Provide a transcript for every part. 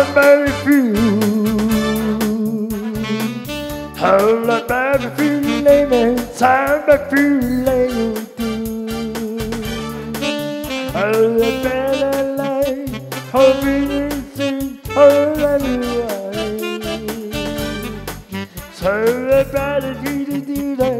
Holla, baby, few. Holla, baby, few, lady. Time back, few, lady. Holla, baby, lady. Holla, baby, few. Holla, baby, lady. Holla, baby, few, lady.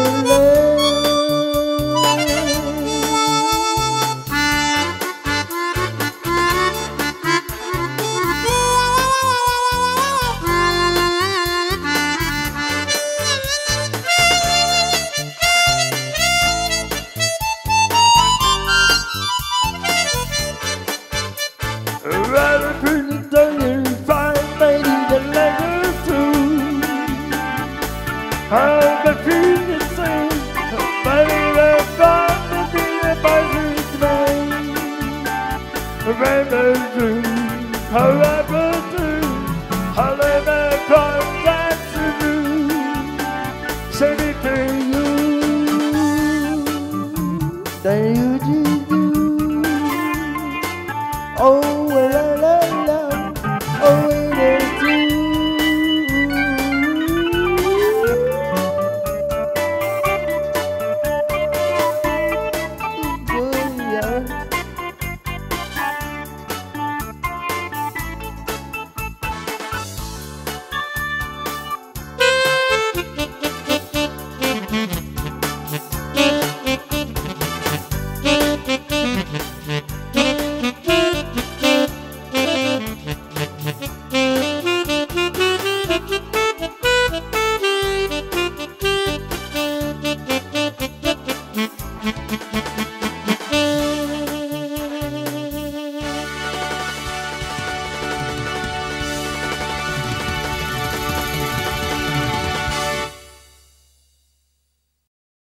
dream, however dream, however come back to you. Say it to you.